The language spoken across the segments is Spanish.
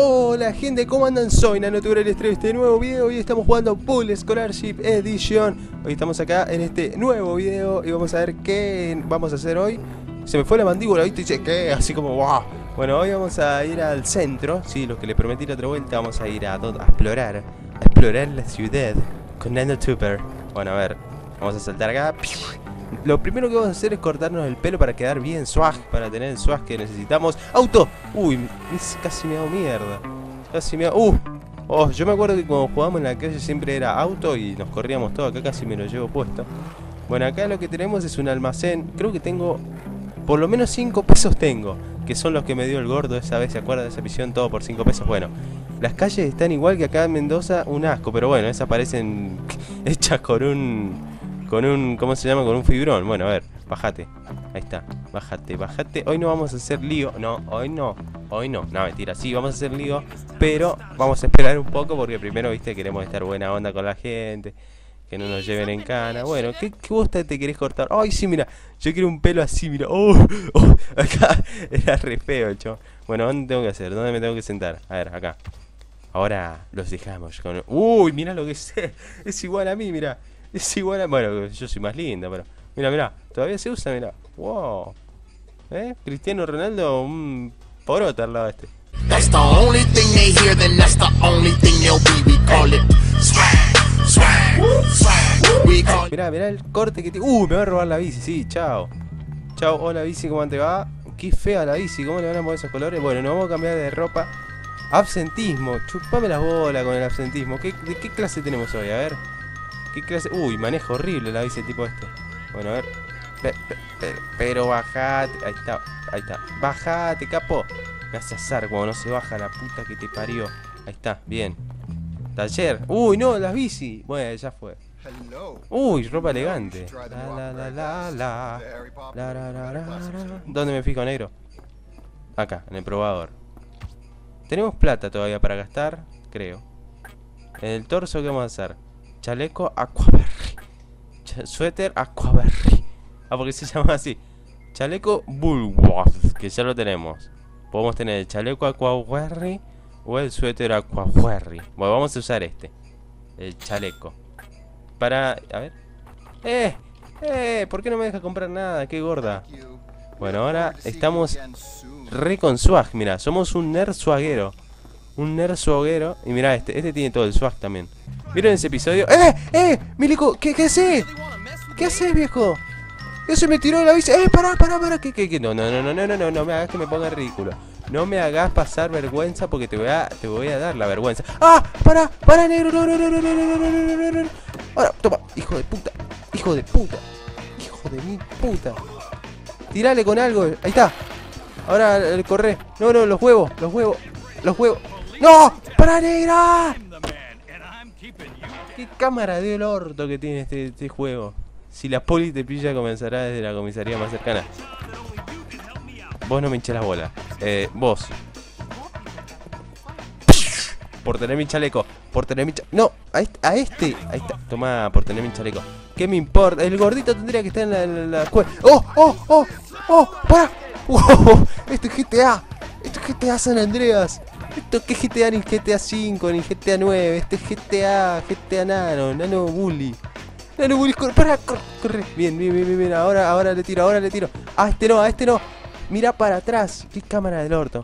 Hola gente, ¿cómo andan? Soy NanoTuber este nuevo video Hoy estamos jugando Pool Scholarship Edition Hoy estamos acá en este nuevo video Y vamos a ver qué vamos a hacer hoy Se me fue la mandíbula, ¿viste? Dice, ¿qué? Así como, wow Bueno, hoy vamos a ir al centro Sí, los que les prometí la otra vuelta Vamos a ir a, a explorar A explorar la ciudad Con NanoTuber Bueno, a ver Vamos a saltar acá lo primero que vamos a hacer es cortarnos el pelo para quedar bien swag, para tener el swag que necesitamos. ¡Auto! Uy, casi me hago mierda. Casi me hago... ¡Uh! Oh, yo me acuerdo que cuando jugábamos en la calle siempre era auto y nos corríamos todo. Acá casi me lo llevo puesto. Bueno, acá lo que tenemos es un almacén. Creo que tengo... Por lo menos 5 pesos tengo. Que son los que me dio el gordo esa vez. ¿Se acuerda de esa visión? Todo por 5 pesos. Bueno, las calles están igual que acá en Mendoza. Un asco. Pero bueno, esas parecen hechas con un con un, ¿cómo se llama? Con un fibrón. Bueno, a ver, bájate. Ahí está, bájate, bájate. Hoy no vamos a hacer lío. No, hoy no. Hoy no. No, mentira, sí, vamos a hacer lío. Pero vamos a esperar un poco porque primero, viste, queremos estar buena onda con la gente. Que no nos lleven en cana. Bueno, ¿qué, qué vos te querés cortar? Ay, sí, mira. Yo quiero un pelo así, mira. Oh, oh acá era re feo, cho. Bueno, ¿dónde tengo que hacer? ¿Dónde me tengo que sentar? A ver, acá. Ahora los dejamos con... Uy, mira lo que sé. Es igual a mí, mira. Es igual a... Bueno, yo soy más linda, pero... Mira, mira, todavía se usa, mira. Wow. ¿Eh? Cristiano Ronaldo, un porota al lado de este. Mirá, mirá el corte que tiene. Uh, me va a robar la bici, sí, chao. Chao, hola bici, ¿cómo te va? Qué fea la bici, ¿cómo le van a mover esos colores? Bueno, nos vamos a cambiar de ropa. Absentismo, chupame las bolas con el absentismo. ¿Qué, ¿De qué clase tenemos hoy? A ver. ¿Qué clase? Uy, manejo horrible la bici tipo este. Bueno, a ver. pero bajate. Ahí está, ahí está. Bajate, capo. Me hace azar cuando no se baja la puta que te parió. Ahí está, bien. Taller. Uy, no, las bici. Bueno, ya fue. Uy, ropa elegante. La, la, la, la, la. ¿Dónde me fijo, negro? Acá, en el probador. Tenemos plata todavía para gastar, creo. En el torso, ¿qué vamos a hacer? Chaleco Aquaberry. suéter Aquaberry. Ah, porque se llama así. Chaleco Bullwolf, que ya lo tenemos. Podemos tener el chaleco Aquaberry o el suéter Aquaberry. Bueno, vamos a usar este. El chaleco. Para... A ver. ¡Eh! ¡Eh! ¿Por qué no me deja comprar nada? ¡Qué gorda! Bueno, ahora estamos re con swag. Mira, somos un nerd swaguero. Un nerd swaguero. Y mira, este, este tiene todo el swag también. ¿Vieron ese episodio? ¡Eh! ¡Eh! Milico, ¿qué, qué haces? ¿Qué haces, viejo? Eso me tiró de la bici. ¡Eh! ¡Pará, pará, pará! ¿Qué, qué, qué? No, no, no, no, no, no, no, no me hagas que me ponga ridículo. No me hagas pasar vergüenza porque te voy a, te voy a dar la vergüenza. ¡Ah! ¡Pará! ¡Pará, negro! No, no, no, no, no, no, no, no, no, no. Ahora, toma, hijo de puta. Hijo de puta. Hijo de mi puta. Tirale con algo. Ahí está. Ahora el corre. No, no, los huevos, los huevos, los huevos. ¡No! ¡Para negra! ¿Qué cámara de orto que tiene este, este, juego? Si la poli te pilla comenzará desde la comisaría más cercana. Vos no me hinches la bola. Eh, vos. Por tener mi chaleco. Por tener mi chaleco. No, a este, a este. Ahí. Toma, por tener mi chaleco. ¿Qué me importa? El gordito tendría que estar en la, la. ¡Oh, oh, oh! ¡Oh! ¡Para! ¡Oh! Esto es GTA. Esto es GTA San Andreas. Esto que GTA ni GTA 5 ni GTA 9, este es GTA, GTA Nano, Nano Bully. Nano Bully, corre, para, corre, Bien, bien, bien, bien, ahora, ahora le tiro, ahora le tiro. A este no, a este no. Mira para atrás. Qué cámara del orto.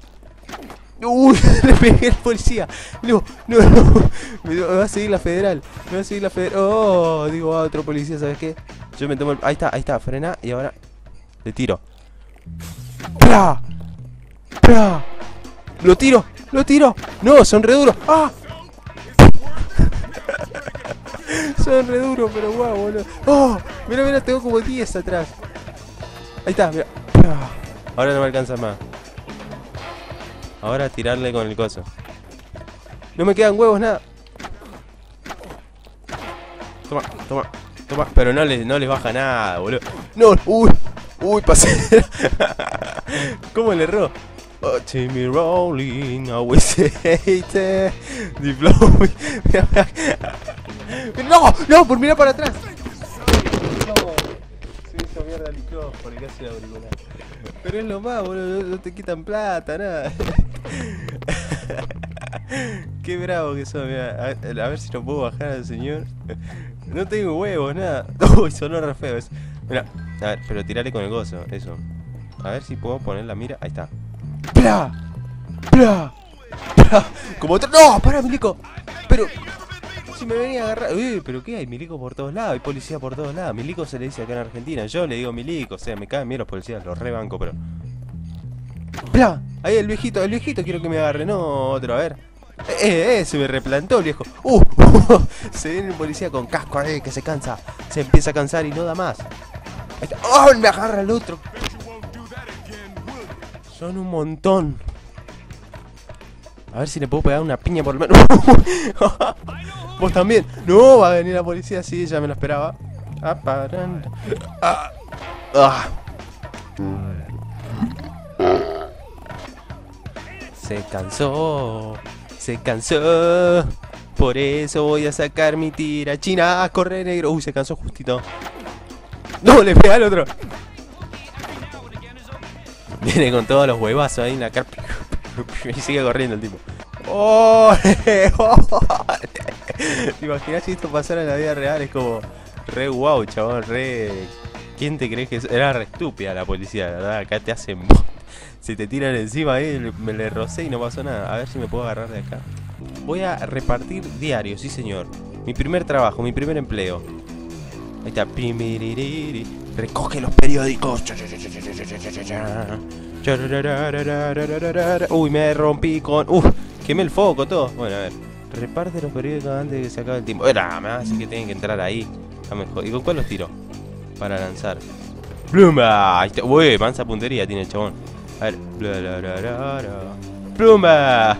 Uy, le pegué al policía. No, no, no. Me va a seguir la federal. Me va a seguir la federal. Oh, digo a otro policía, ¿sabes qué? Yo me tomo el... Ahí está, ahí está, frena y ahora le tiro. ¡Pra! ¡Pra! ¡Lo tiro! ¡Lo tiro! ¡No! ¡Son re duros! ¡Ah! son re duros, pero guau, boludo. ¡Oh! Mira, mira, tengo como 10 atrás. Ahí está, mira. Ahora no me alcanza más. Ahora tirarle con el coso. No me quedan huevos, nada. Toma, toma, toma. Pero no les, no les baja nada, boludo. No, uy, uy, pasé. ¿Cómo le erró? Watch me rolling, always hate the no, no, por mirar para atrás. No, se hizo mierda el micrófono y casi la auricular. Pero es lo más, boludo, no te quitan plata, nada. Qué bravo que sos, mira. A, a ver si lo puedo bajar al señor. No tengo huevos, nada. Uy, sonó re feo eso. Mira, a ver, pero tirale con el gozo, eso. A ver si puedo poner la mira. Ahí está. ¡Pla! ¡Pla! ¡Pla! Como otro. ¡No! ¡Para, Milico! Pero. Si me venía a agarrar. Uy, pero ¿qué hay? Milico por todos lados. Hay policía por todos lados. Milico se le dice acá en Argentina. Yo le digo Milico. O sea, me caen bien los policías. Los rebanco, pero. ¡Pla! Ahí el viejito. El viejito quiero que me agarre. No, otro. A ver. Eh, eh, se me replantó el viejo. Uh, uh, se viene un policía con casco ahí que se cansa. Se empieza a cansar y no da más. Ahí está. ¡Oh! Me agarra el otro. Son un montón. A ver si le puedo pegar una piña por lo menos. Vos también. No, va a venir la policía. Sí, ya me lo esperaba. Ah. Ah, ah. Se cansó. Se cansó. Por eso voy a sacar mi tira china. Corre negro. Uy, se cansó justito. No, le pega al otro. Viene con todos los huevazos ahí en la carpa. Y sigue corriendo el tipo. ¡Oh! ¿Te imaginas si esto pasara en la vida real? Es como re wow, chabón, re. ¿Quién te crees que es? Era re estúpida la policía, la verdad. Acá te hacen. Se te tiran encima ahí, me le rocé y no pasó nada. A ver si me puedo agarrar de acá. Voy a repartir diarios, sí señor. Mi primer trabajo, mi primer empleo. Ahí está. Recoge los periódicos. Uy, me rompí con. Uf, quemé el foco todo. Bueno, a ver. Reparte los periódicos antes de que se acabe el tiempo. Era, me hace que tienen que entrar ahí. ¿Y con cuál los tiro? Para lanzar. ¡Plumba! Ahí está. Uy, mansa puntería tiene el chabón. A ver. ¡Plumba!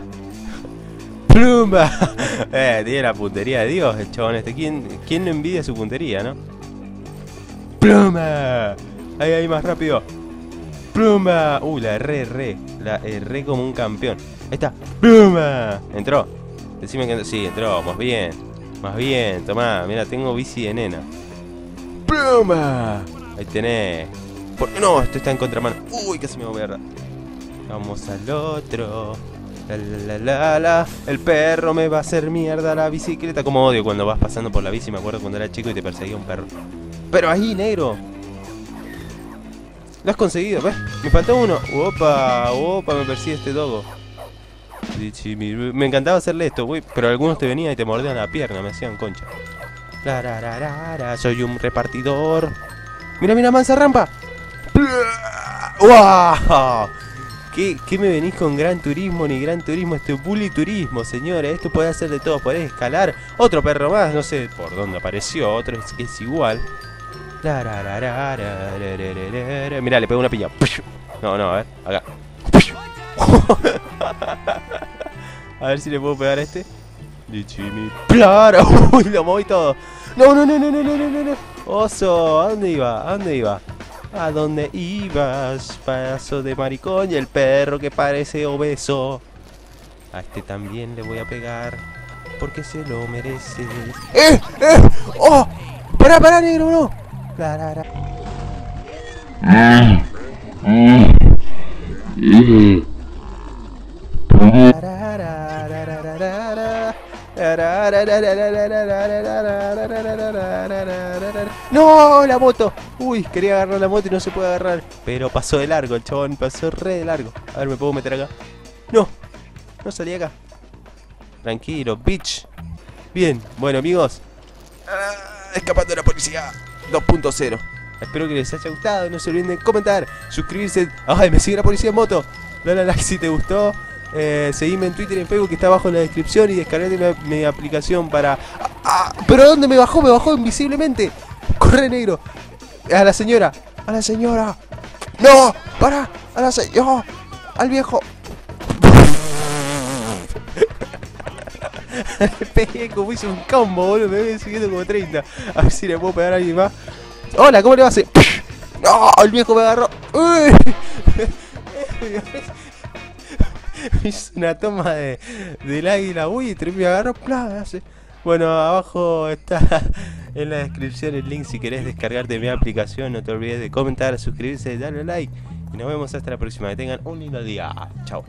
¡Plumba! eh, tiene la puntería de Dios el chabón este. ¿Quién, quién no envidia su puntería, no? ¡Plumba! Ahí, ahí, más rápido. ¡Plumba! Uh, la erré, erré. La erré como un campeón. Ahí está. ¡Plumba! Entró. Decime que sí, entró. Más bien. Más bien. Tomá, mira, tengo bici de nena. ¡Plumba! Ahí tenés. ¿Por no? Esto está en contramano. Uy, casi me voy a agarrar. Vamos al otro. La, la, la, la, El perro me va a hacer mierda la bicicleta. Como odio cuando vas pasando por la bici. Me acuerdo cuando era chico y te perseguía un perro. Pero ahí, negro. Lo has conseguido, ¿ves? Me faltó uno. Opa, opa, me persigue este dogo. Me encantaba hacerle esto, güey. Pero algunos te venían y te mordían la pierna, me hacían concha. Soy un repartidor. Mira, mira, mansa rampa. ¡Wow! ¿Qué, ¿Qué, me venís con Gran Turismo ni Gran Turismo? Este bully turismo, señores. Esto puede hacer de todo. Podés escalar. Otro perro más. No sé por dónde apareció. Otro es, es igual. Mira, le pego una piña. No, no, a ver, acá. A ver si le puedo pegar a este. ¡Claro! ¡Uy, lo moví todo! ¡No, no, no, no, no, no, no, no! ¡Oso! ¿A dónde iba? ¿A dónde iba? ¿A dónde ibas? Paso de maricón y el perro que parece obeso. A este también le voy a pegar. Porque se lo merece. ¡Eh! ¡Eh! ¡Oh! ¡Pará, pará, negro, no! ¡No! ¡La moto! Uy, quería agarrar la moto y no se puede agarrar. Pero pasó de largo, el chabón, pasó re de largo. A ver, ¿me puedo meter acá? ¡No! No salí acá. Tranquilo, bitch. Bien, bueno amigos. Ah, escapando de la policía 2.0. Espero que les haya gustado. No se olviden de comentar, suscribirse. ¡Ay, me sigue la policía en moto! Dale like si te gustó. Eh, seguime en Twitter y en Facebook que está abajo en la descripción y descargate mi, aplicación para... Ah, ah, ¿Pero dónde me bajó? Me bajó invisiblemente. Corre negro. A la señora. A la señora. No. Para. A la señora. Al viejo. como hice un combo, boludo. Me voy siguiendo como 30. A ver si le puedo pegar a alguien más. Hola, ¿cómo le va a hacer? ¡No! El viejo me agarró. ¡Uy! Hice una toma de, del águila buitre, me agarró. Bueno, abajo está en la descripción el link si querés descargarte mi aplicación. No te olvides de comentar, suscribirse, darle like. Y nos vemos hasta la próxima. Que tengan un lindo día. Chao.